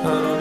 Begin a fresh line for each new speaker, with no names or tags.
I don't